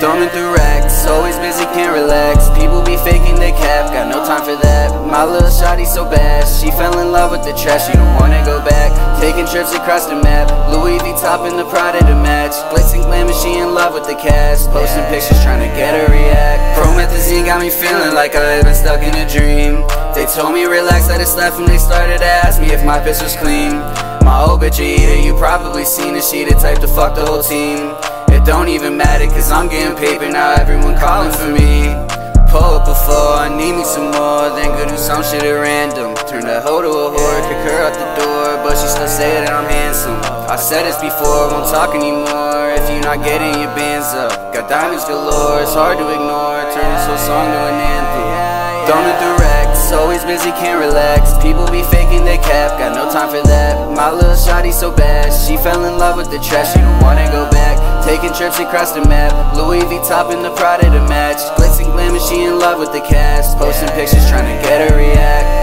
Thumbing through racks, always busy, can't relax. People be faking they cap, got no time for that. My little shawty so bad, she fell in love with the trash, she don't wanna go back. Taking trips across the map, Louis V top in the Prada to match. Blitzing glamour, she in love with the cast. Posting pictures, trying to get her react. Promethazine got me feeling like I've been stuck in a dream. They told me relax, let it slap from they started to ask me if my piss was clean. My old bitch a eater, you probably seen her, she the type to fuck the whole team. It don't even matter cause I'm getting paper. Now everyone calling for me. Pull up before, I need me some more. Then go do some shit at random. Turn the hoe to a whore, kick her out the door. But she still say that I'm handsome. I said this before, won't talk anymore. If you're not getting your bands up Got diamonds galore, it's hard to ignore. Turn this whole song to an anthem. Through racks, always busy, can't relax. People be faking they cap, got no time for that My little shawty so bad, she fell in love with the trash. She don't wanna go back. Taking trips across the map. Louis V top in the Prada to match. Blitzing glamour, she in love with the cast. Posting pictures trying to get her react